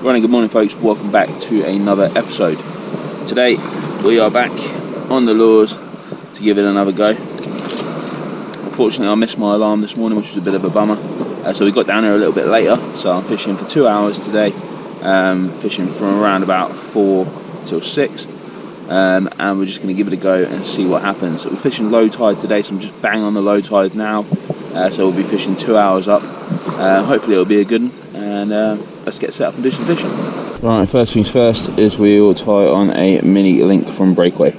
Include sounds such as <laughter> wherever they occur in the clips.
Running good morning, folks. Welcome back to another episode. Today we are back on the lures to give it another go. Unfortunately, I missed my alarm this morning, which was a bit of a bummer. Uh, so we got down here a little bit later. So I'm fishing for two hours today, um, fishing from around about four till six. Um, and we're just going to give it a go and see what happens. So we're fishing low tide today, so I'm just bang on the low tide now. Uh, so we'll be fishing two hours up. Uh, hopefully it'll be a good one, and uh, let's get set up and do some fishing. Right, first things first is we will tie on a mini link from Breakaway.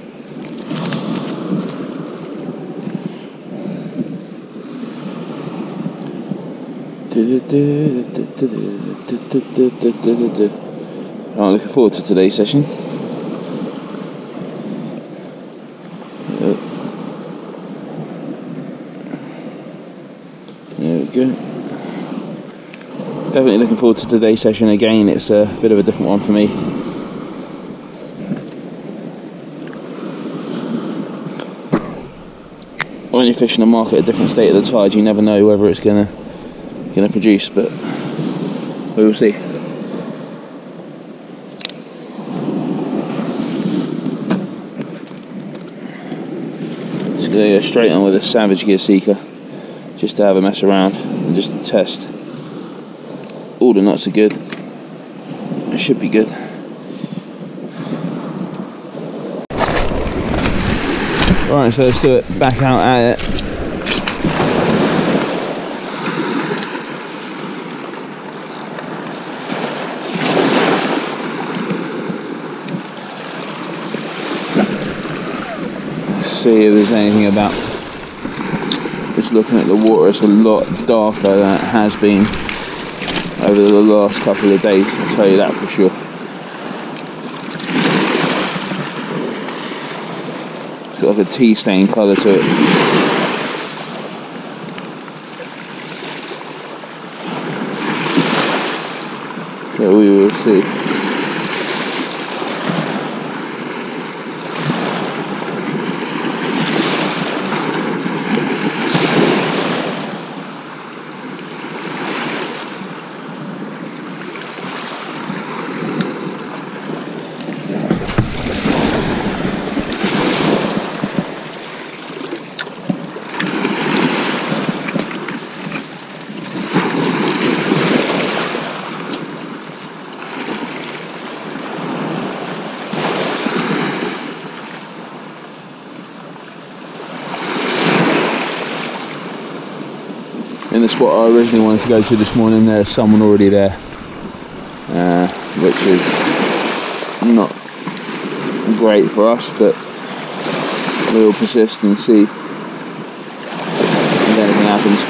I'm looking forward to today's session. Definitely looking forward to today's session again. It's a bit of a different one for me. When you're fishing a market at a different state of the tide, you never know whether it's gonna gonna produce, but we will see. Just gonna go straight on with a Savage Gear Seeker, just to have a mess around and just to test. All the knots are good. It should be good. Right, so let's do it. Back out at it. See if there's anything about. Just looking at the water, it's a lot darker than it has been over the last couple of days, I'll tell you that for sure. It's got like a tea stain colour to it. So we will see. Spot I originally wanted to go to this morning, there's someone already there, uh, which is not great for us, but we'll persist and see if anything happens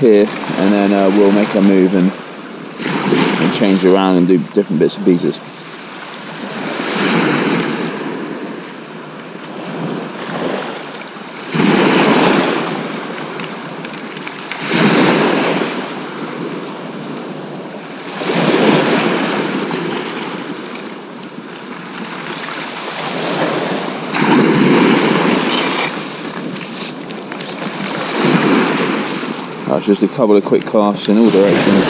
here, and then uh, we'll make a move and, and change around and do different bits and pieces. Just a couple of quick casts in all directions.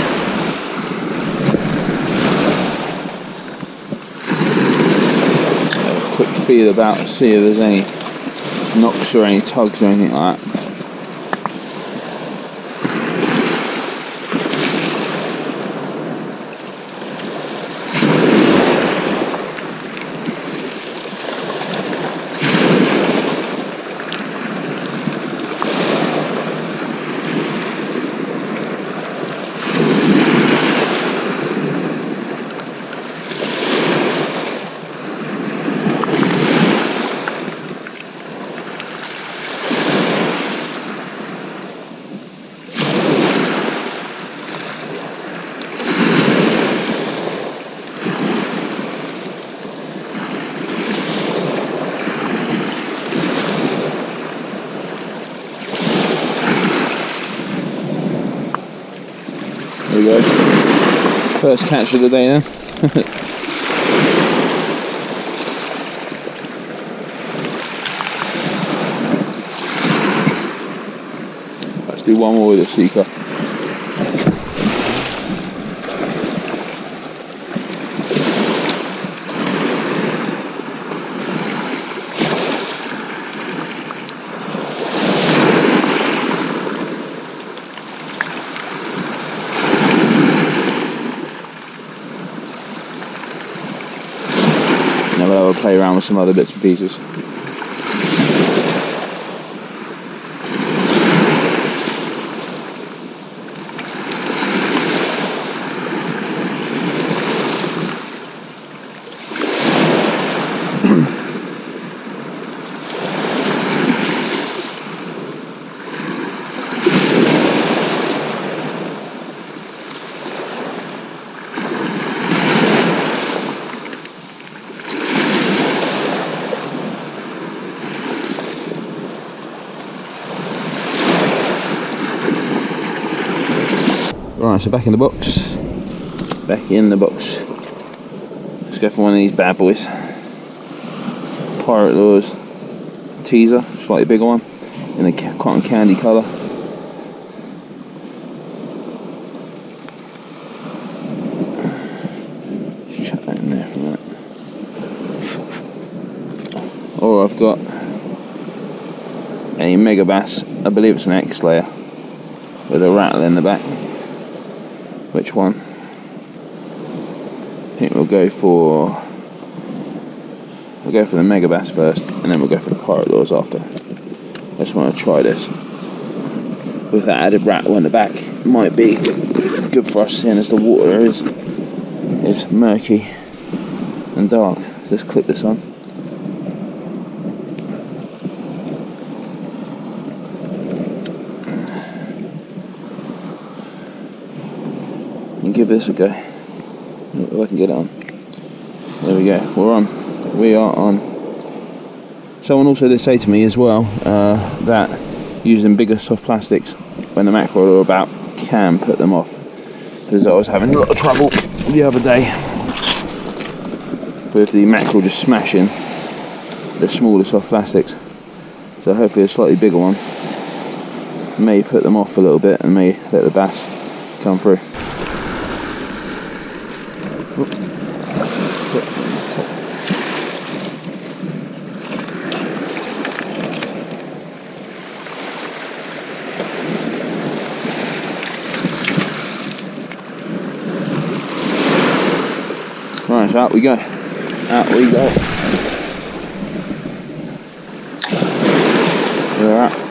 Quick feel about, see if there's any knocks or any tugs or anything like that. We go. First catch of the day then. Let's do one more with a seeker. Some other bits and pieces. Right, so back in the box. Back in the box. Let's go for one of these bad boys. Pirate Lures teaser, slightly bigger one, in a cotton candy colour. Chuck that in there for a minute. Or I've got a Megabass, I believe it's an X layer, with a rattle in the back. Which one? I think we'll go for we'll go for the Megabass first, and then we'll go for the Pirate Lures after. I just want to try this with that added rattle in the back. Might be good for us, seeing as the water is is murky and dark. Let's clip this on. Give this a go. If I can get on. There we go. We're on. We are on. Someone also did say to me as well uh, that using bigger soft plastics when the mackerel are about can put them off. Because I was having a lot of trouble the other day with the mackerel just smashing the smaller soft plastics. So hopefully a slightly bigger one may put them off a little bit and may let the bass come through. Right, so out we go. Out we go. We're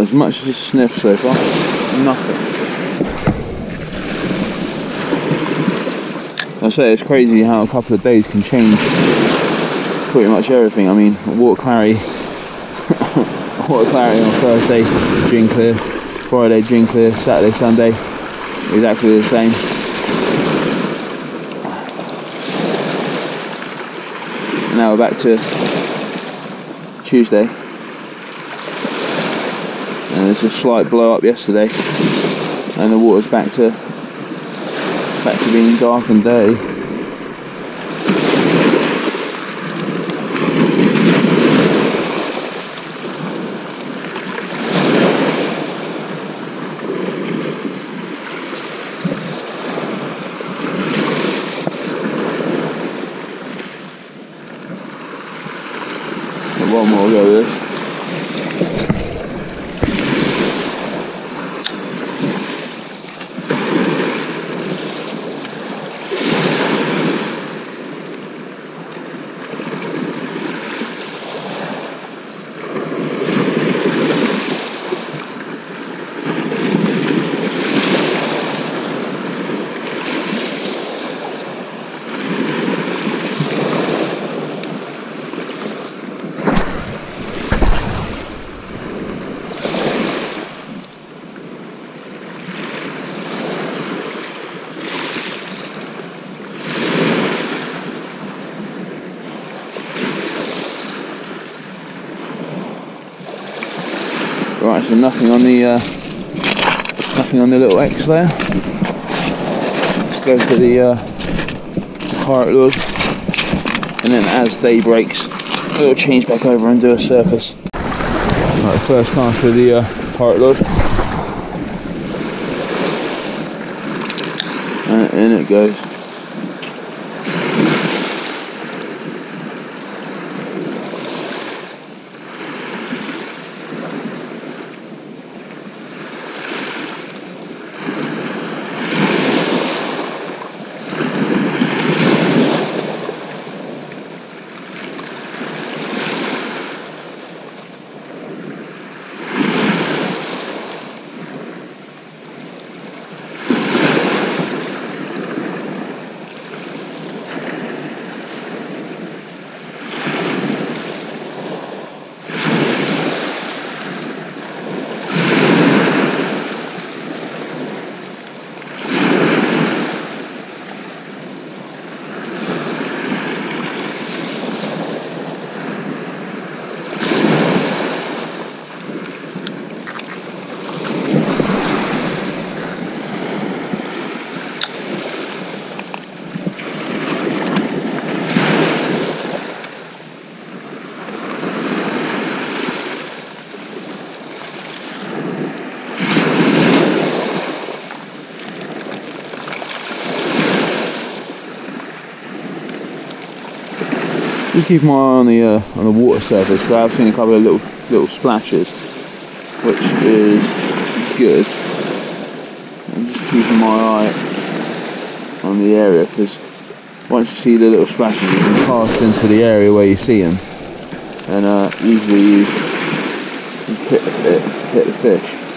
As much as a sniff so far. Nothing. I say it's crazy how a couple of days can change pretty much everything. I mean, water clarity, <laughs> water clarity on Thursday, gin clear. Friday, gin clear. Saturday, Sunday, exactly the same. Now we're back to Tuesday. And there's a slight blow up yesterday. And the water's back to back to being dark and dirty. One more go with this. Right, so nothing on the uh, nothing on the little X there. Let's go for the uh, pirate lures, and then as day breaks, we'll change back over and do a surface. Right, first cast with the uh, pirate lures, and in it goes. Just keep my eye on the uh, on the water surface. So I've seen a couple of little little splashes, which is good. I'm just keeping my eye on the area because once you see the little splashes, you can cast into the area where you see them, and uh, usually you, you hit the hit the fish.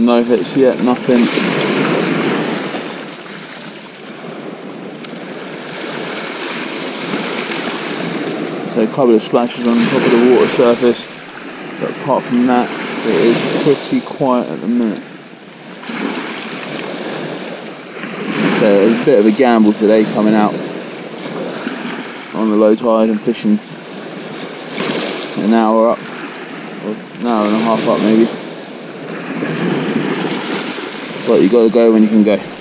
No hits yet, nothing. So a couple of splashes on top of the water surface, but apart from that, it is pretty quiet at the minute. So it was a bit of a gamble today coming out on the low tide and fishing an hour up, or an hour and a half up maybe. But you got to go when you can go.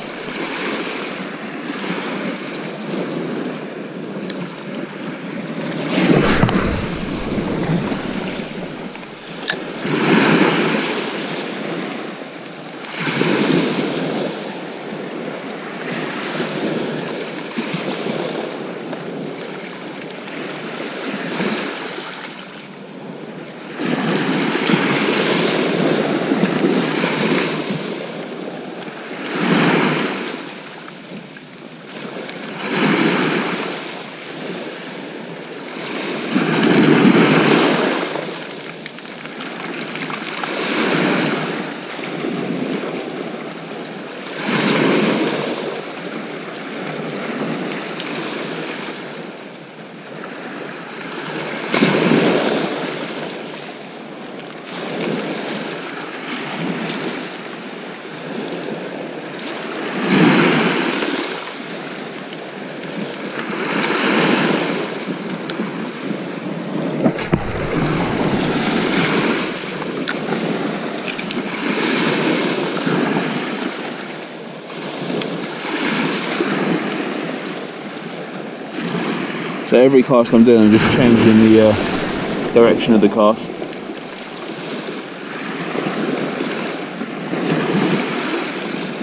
So every cast I'm doing, I'm just changing the uh, direction of the cast.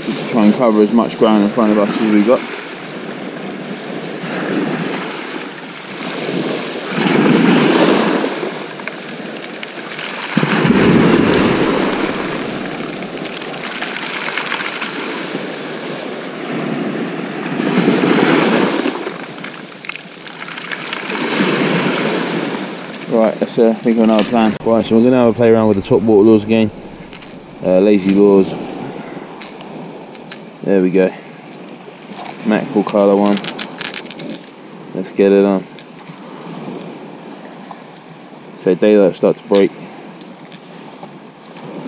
Just to try and cover as much ground in front of us as we got. Right, let's think of another plan. Right, so we're going to have a play around with the top water lures again. Uh, lazy lures. There we go. Mackerel colour one. Let's get it on. So daylight start to break.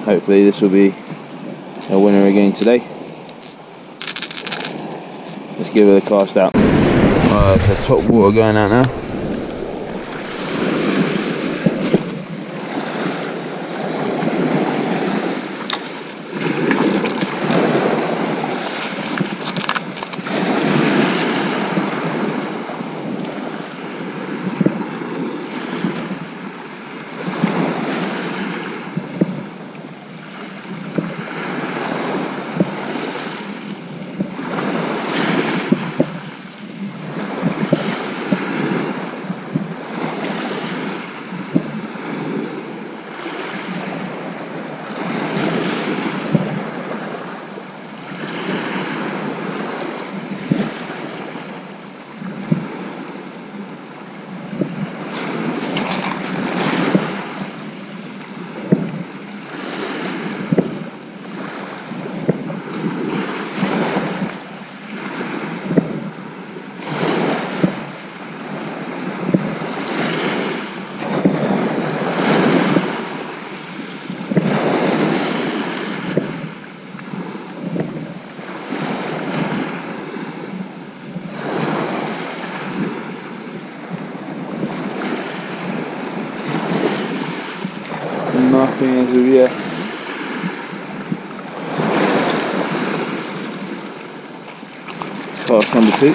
Hopefully this will be a winner again today. Let's give it a cast out. Alright, so top water going out now. Nothing as of yet. Cast number two.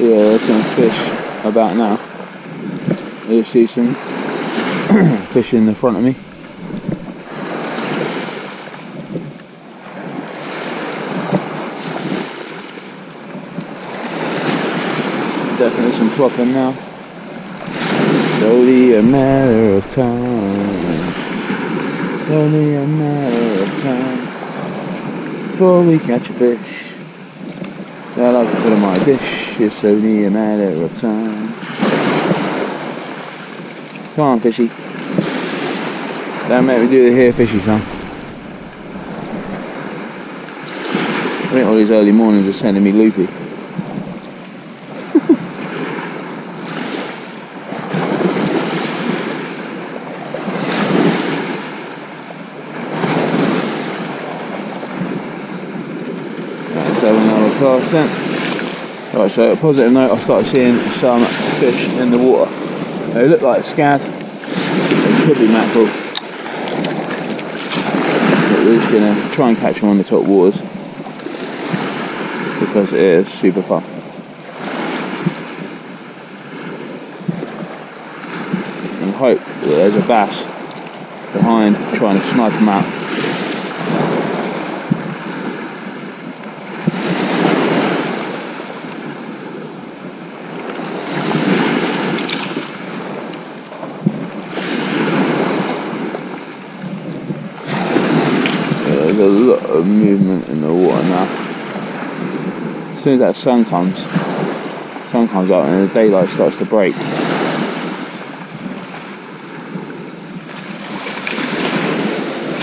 Yeah, there's some fish about now. You see some <clears throat> fish in the front of me. Definitely some plopping now. It's only a matter of time. It's only a matter of time before we catch a fish. I like to put in my dish. It's only a matter of time. Come on, fishy. Don't make me do the here fishy son. I think all these early mornings are sending me loopy. <laughs> Let's have another cast then. Right, so a positive note, I started seeing some fish in the water. They look like scad. They could be mackerel. But we're just gonna try and catch them on the top waters because it is super fun. And hope that there's a bass behind trying to snipe them out. Yeah, there's a lot of movement in the water now. As soon as that sun comes, sun comes out and the daylight starts to break.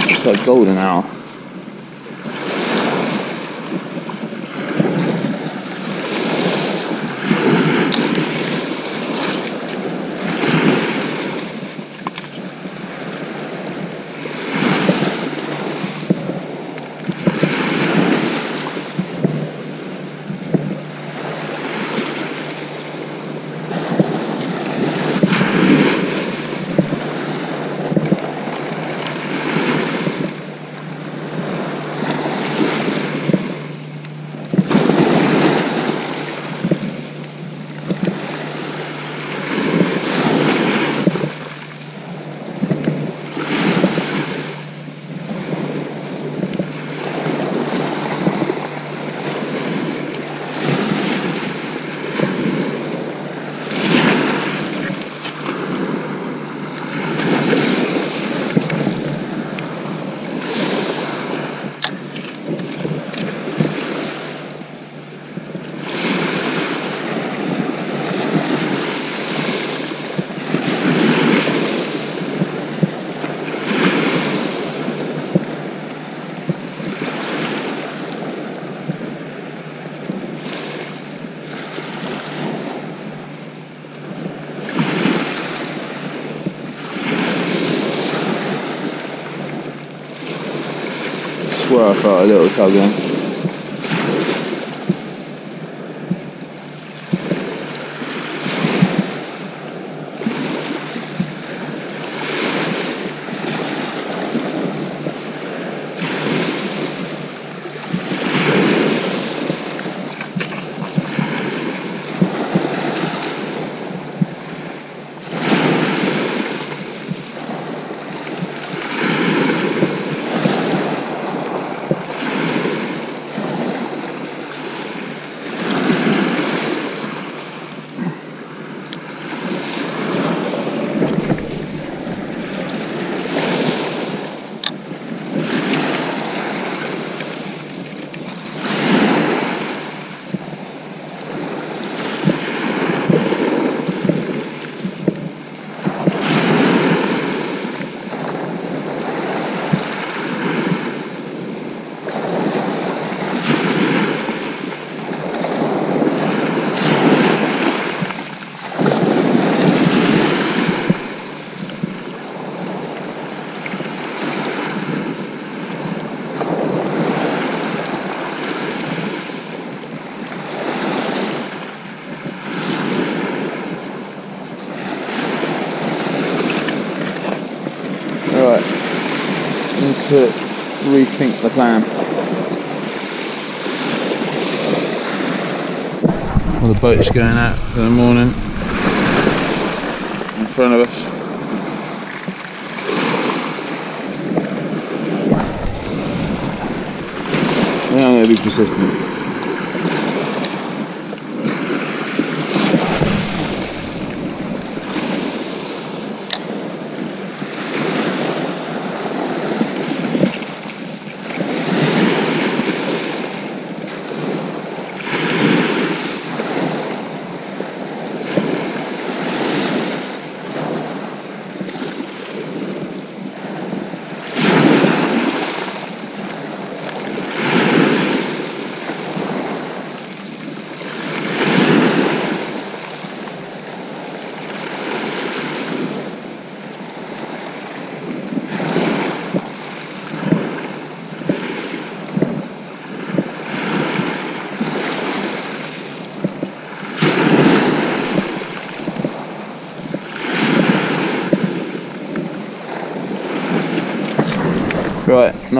It's like golden hour. Swear I felt a little tug to rethink the plan. Well, the boat's going out in the morning in front of us. Yeah, I'm going to be persistent.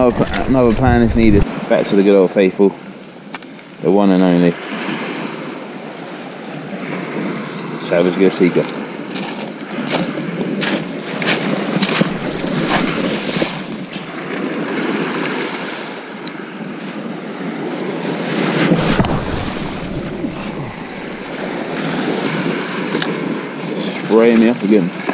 Another, another plan is needed. Back to the good old faithful. The one and only. Savage Garcia. Spraying me up again.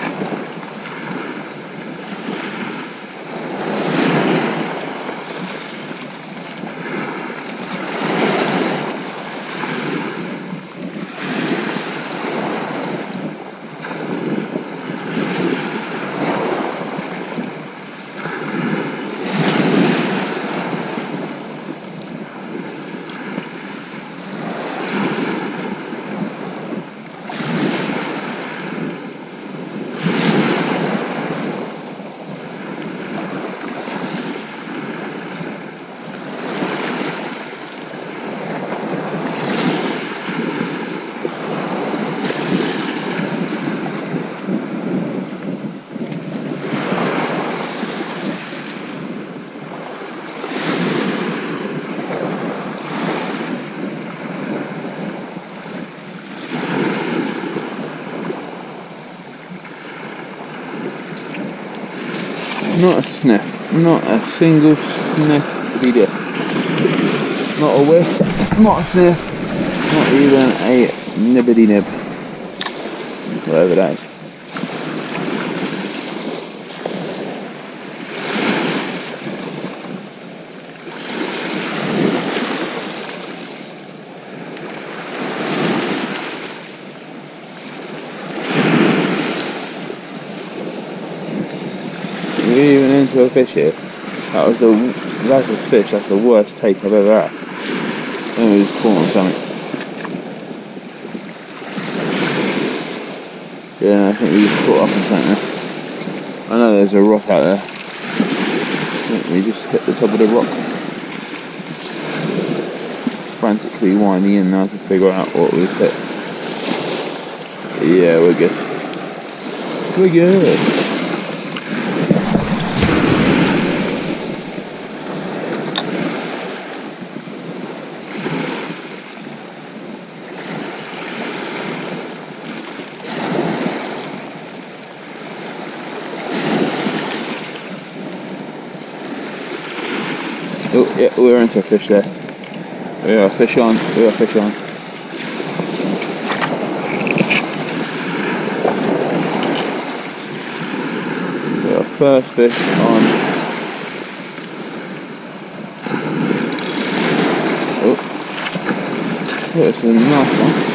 Not a sniff. Not a single sniff video. Not a whiff. Not a sniff. Not even a nibbity nib. Whatever that is. Fish here. That was the that's a fish. That's the worst take I've ever had. I think it was something. Yeah, I think we just caught up on something. I know there's a rock out there. We just hit the top of the rock. Just frantically winding in now to figure out what we've hit. Yeah, we're good. We're good. Oh, we're a fish there. We are fish on, we are fish on. We are first fish on. Oh, oh it's a nice one.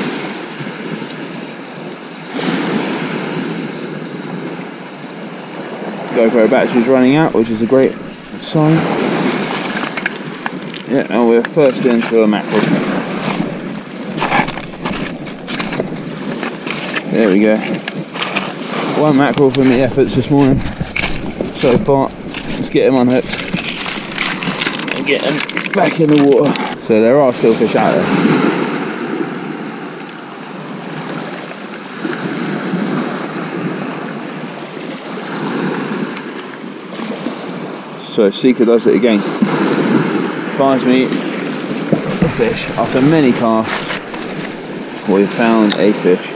GoPro battery's running out, which is a great sign. Yeah, and we're first into a mackerel. There we go. One mackerel from the efforts this morning so far. Let's get him unhooked and get him back in the water. So there are still fish out there. So Seeker does it again. Finds me a fish after many casts. We found a fish.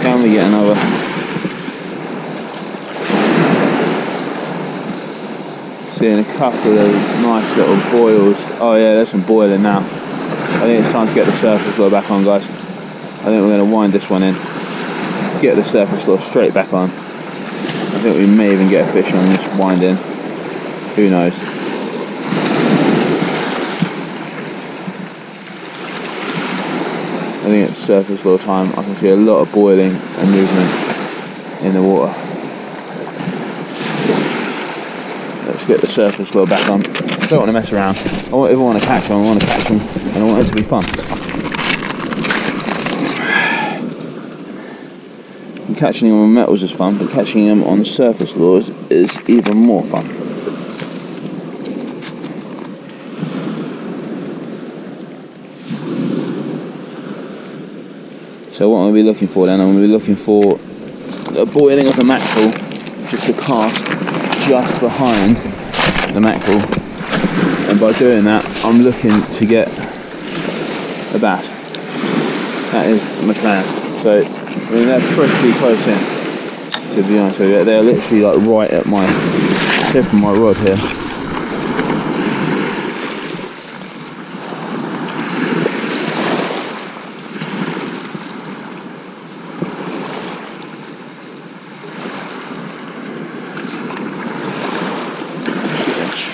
Can we get another? Seeing a couple of nice little boils. Oh yeah, there's some boiling now. I think it's time to get the surface lure back on, guys. I think we're going to wind this one in. Get the surface lure straight back on. I think we may even get a fish on this wind in. Who knows? I think it's surface lure time. I can see a lot of boiling and movement in the water. Let's get the surface lure back on. I don't want to mess around. I want, to catch them, I want to catch them and I want it to be fun. And catching them on metals is fun, but catching them on surface lures is even more fun. So what I'm going to be looking for then, I'm going to be looking for the boiling of the mackerel, just a cast just behind the mackerel. And by doing that, I'm looking to get a bass. That is my plan. So, I mean, they're pretty close in, to be honest with you. They're literally like right at my tip of my rod here.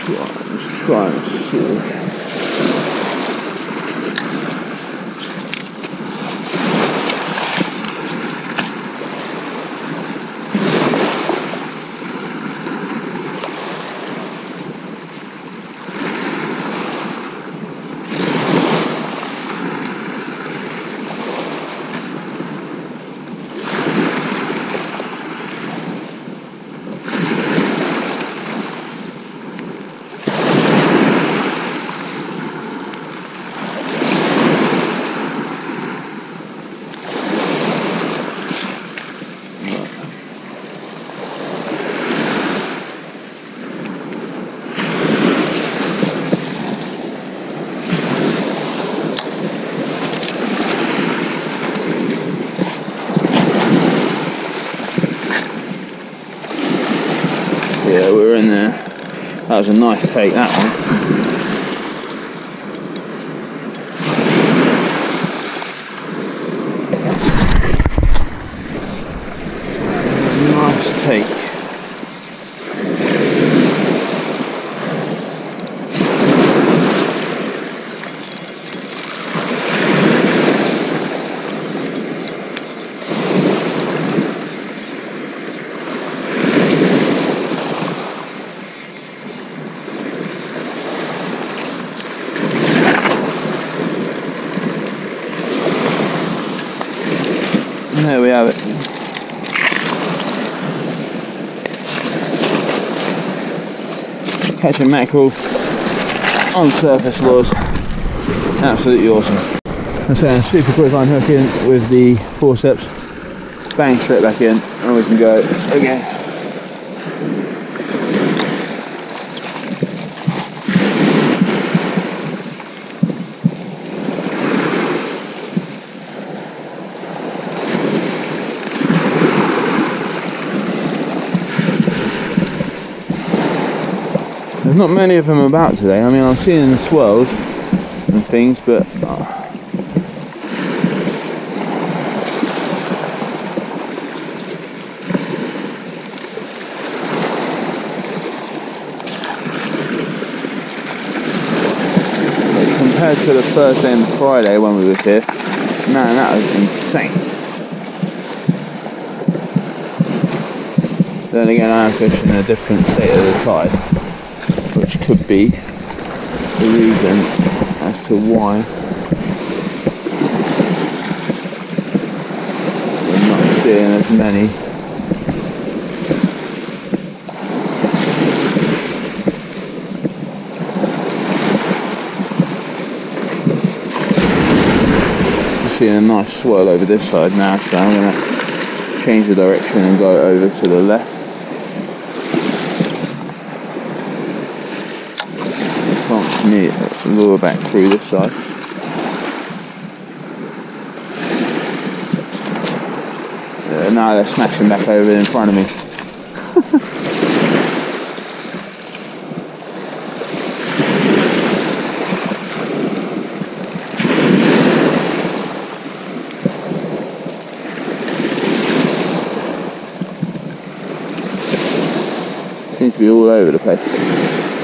Let's try and see. Yeah, we're in there. That was a nice take, that one. Nice take. There we have it. Catching mackerel on surface lures. Absolutely awesome. And so a super quick line hook in with the forceps. Bang straight back in and we can go again. There's not many of them about today. I mean, I'm seeing swirls and things, but uh, compared to the Thursday and the Friday when we was here, man, that was insane. Then again, I am fishing in a different state of the tide which could be the reason as to why we're not seeing as many. We're seeing a nice swirl over this side now, so I'm going to change the direction and go over to the left. near, lure back through this side. Uh, no, they're smashing back over in front of me. <laughs> Seems to be all over the place.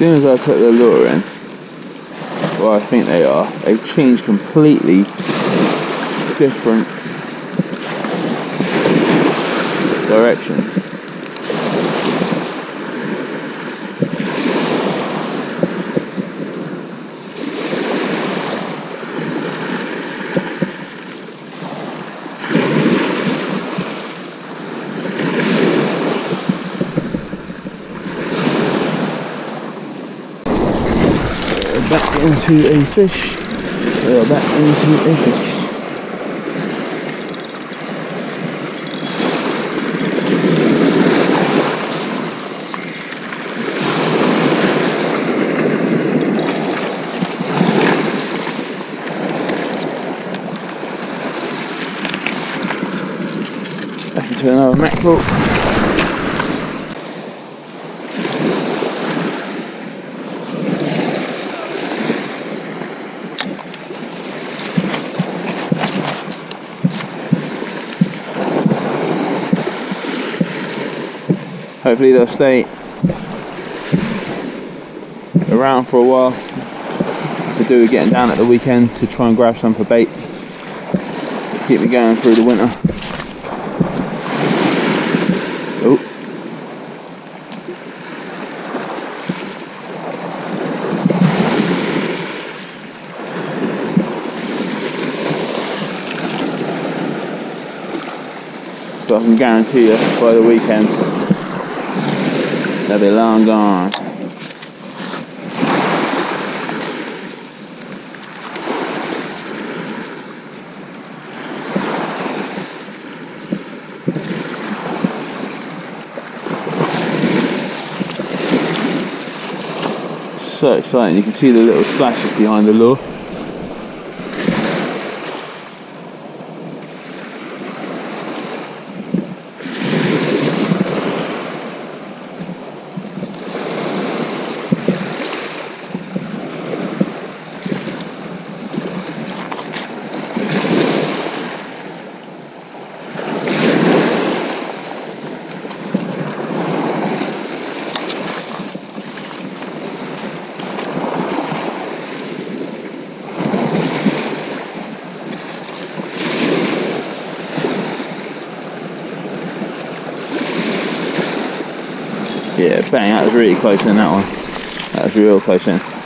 Soon as I put the lure in, well I think they are, they've changed completely different directions. back into a fish. We are back into a fish. Back into another mackerel. Hopefully they'll stay around for a while. Could do with getting down at the weekend to try and grab some for bait. Keep me going through the winter. Oh. But I can guarantee you by the weekend they'll be long gone. So exciting, you can see the little splashes behind the lure. Yeah, bang, that was really close in that one. That was real close in.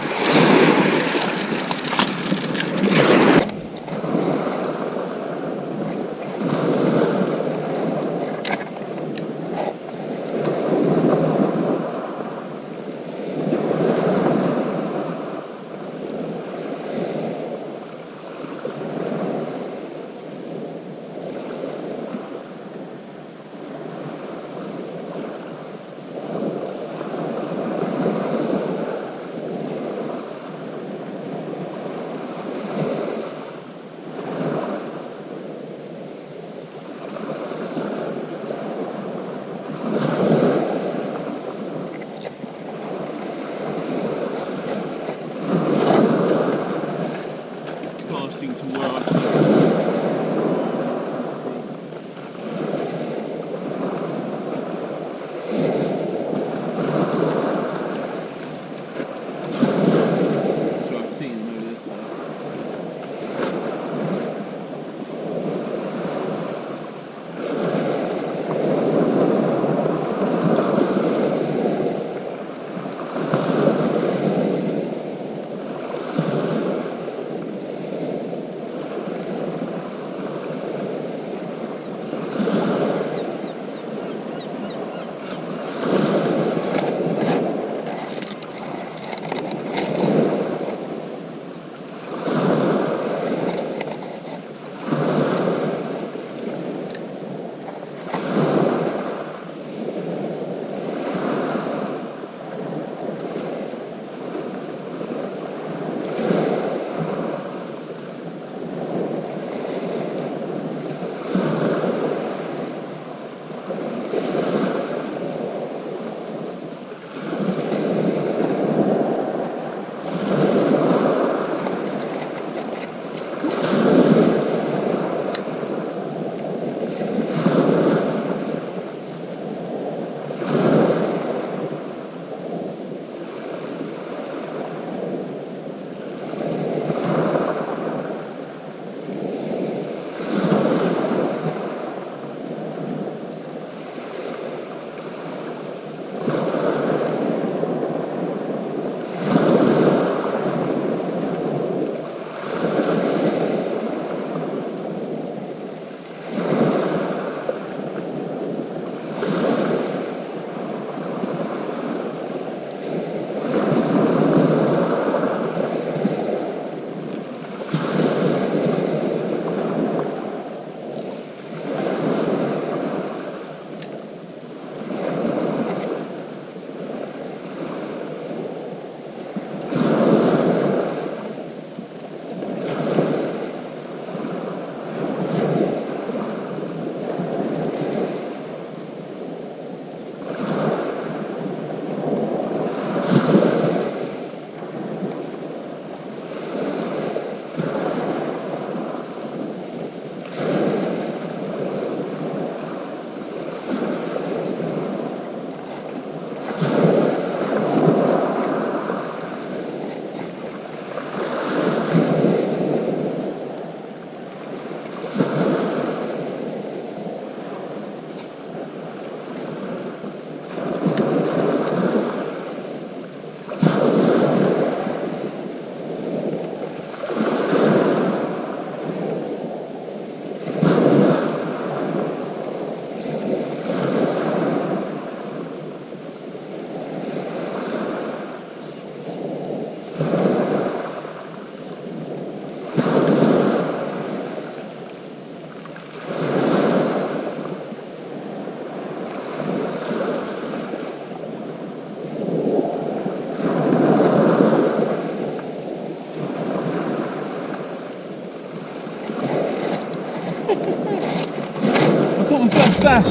Bass.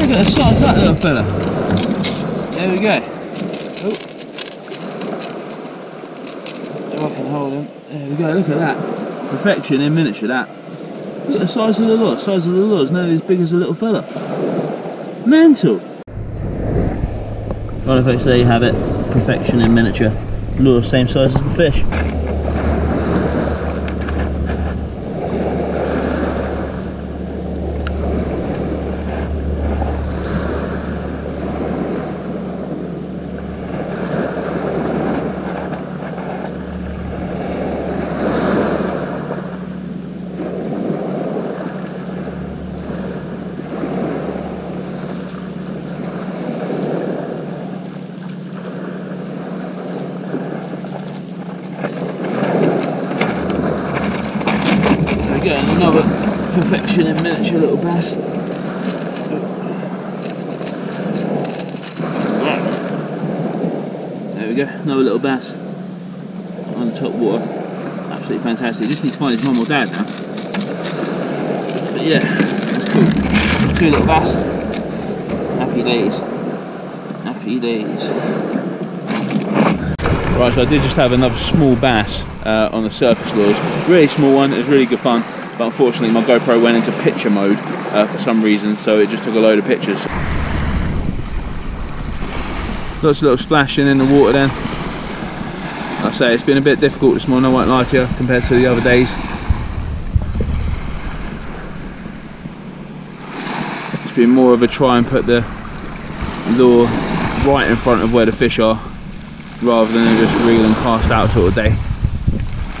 Look at the size of that little fella. There we go. Oh. If I can hold him. There we go, look at that. Perfection in miniature, that. Look at the size of the lure. size of the lure is nearly as big as a little fella. Mental. Right folks, there you have it. Perfection in miniature. Lure same size as the fish. Again, another perfection in miniature little bass. There we go, another little bass on the top water. Absolutely fantastic. Just need to find his mum or dad now. But yeah, that's cool. Two little bass. Happy days. Happy days. Right, so I did just have another small bass uh, on the surface lures. Really small one, it was really good fun, but unfortunately my GoPro went into picture mode uh, for some reason, so it just took a load of pictures. Lots of little splashing in the water then. Like I say, it's been a bit difficult this morning, I won't lie to you, compared to the other days. It's been more of a try and put the lure right in front of where the fish are rather than just reel and cast out sort of day.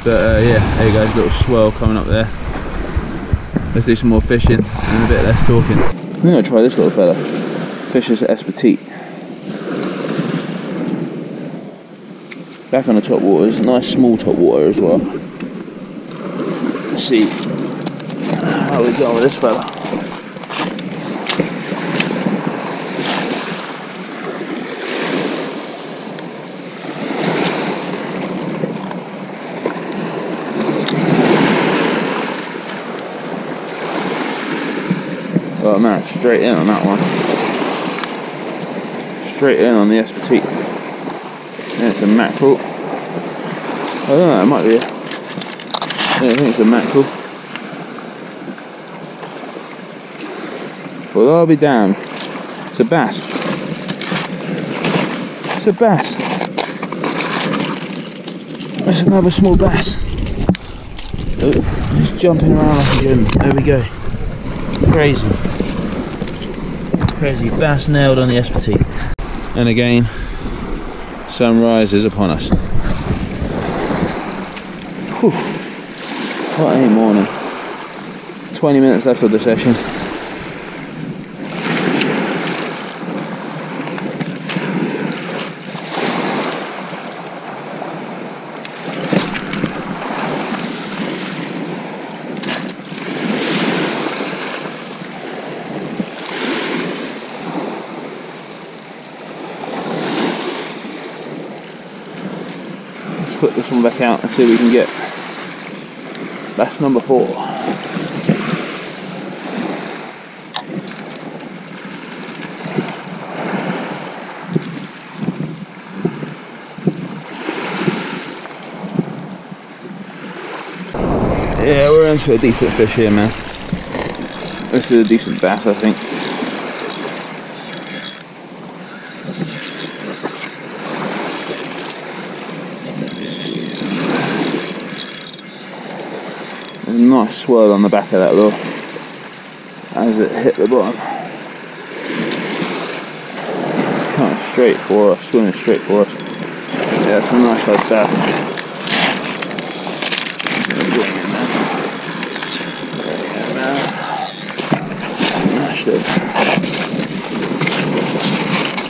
But uh, yeah, there you go, little swirl coming up there. Let's do some more fishing and a bit less talking. I'm gonna try this little fella. Fishus at Espetit. Back on the top water, it's a nice small top water as well. Let's see how we go with this fella. Oh man, straight in on that one. Straight in on the Espetit. Yeah, it's a mackerel. I don't know, it might be a, yeah, I think it's a mackerel. Well, I'll be damned. It's a bass. It's a bass. That's another small bass. Oh, he's jumping around like a gym. There we go. Crazy. Crazy bass nailed on the Espetit. And again, sunrise is upon us. Whew. What a morning. 20 minutes left of the session. Let's flip this one back out and see if we can get That's number four. Yeah, we're into a decent fish here, man. This is a decent bass, I think. Nice swirl on the back of that lure as it hit the bottom. It's coming straight for us, swimming straight for us. Yeah, it's a nice sized bass.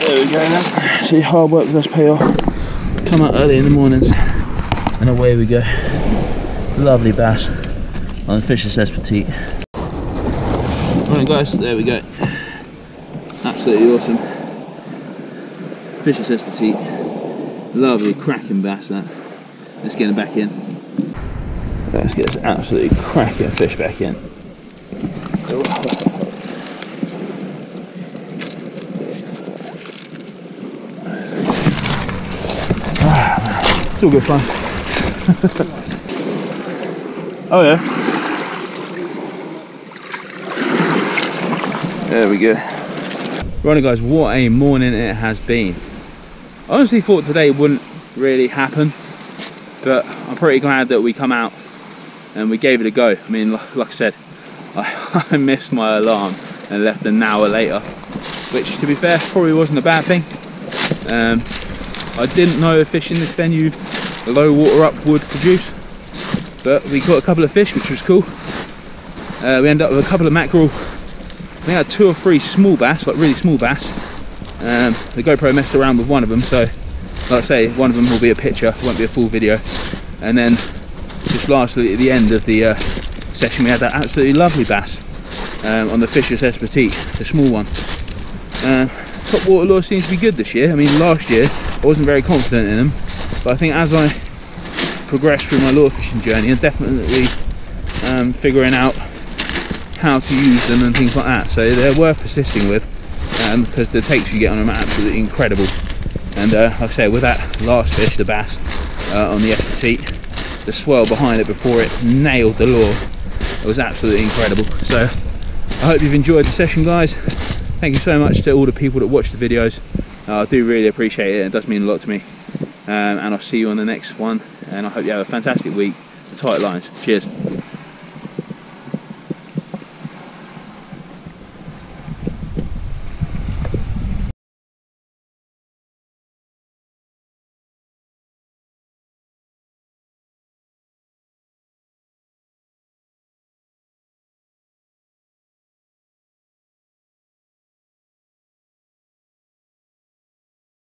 There we go then. See, hard work does pay off. Come out early in the mornings and away we go. Lovely bass on Fishus Espetit. Alright guys, there we go. Absolutely awesome. Fishus Espetit. Lovely cracking bass that. Let's get him back in. Let's get this absolutely cracking fish back in. Ah, it's all good fun. <laughs> oh yeah. There we go. Right guys, what a morning it has been. I honestly thought today wouldn't really happen, but I'm pretty glad that we come out and we gave it a go. I mean, like, I said, <laughs> I, I, missed my alarm and left an hour later, which to be fair, probably wasn't a bad thing. Um, I didn't know a fish in this venue low water up would produce, but we caught a couple of fish, which was cool. Uh, we ended up with a couple of mackerel. We had two or three small bass, like really small bass. Um, the GoPro messed around with one of them, so like I say, one of them will be a picture, won't be a full video. And then just lastly, at the end of the uh, session, we had that absolutely lovely bass um, on the Fishus Espetit, the small one. Uh, top water lure seems to be good this year. I mean, last year I wasn't very confident in them, but I think as I progress through my lure fishing journey, I'm definitely um, figuring out how to use them and things like that. So they're worth persisting with um, because the takes you get on them are absolutely incredible. And uh, like I say, with that last fish, the bass uh, on the S the swirl behind it before it nailed the lure, it was absolutely incredible. So I hope you've enjoyed the session, guys. Thank you so much to all the people that watch the videos. Uh, I do really appreciate it. It does mean a lot to me um, and I'll see you on the next one and I hope you have a fantastic week. The tight lines. Cheers.